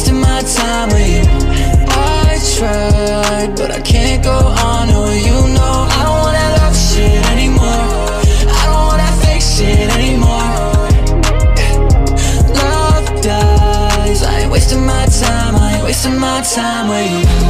wasting my time with you. I tried, but I can't go on. No, you know I don't want that love shit anymore. I don't want that fake shit anymore. Love dies. I ain't wasting my time. I ain't wasting my time with you.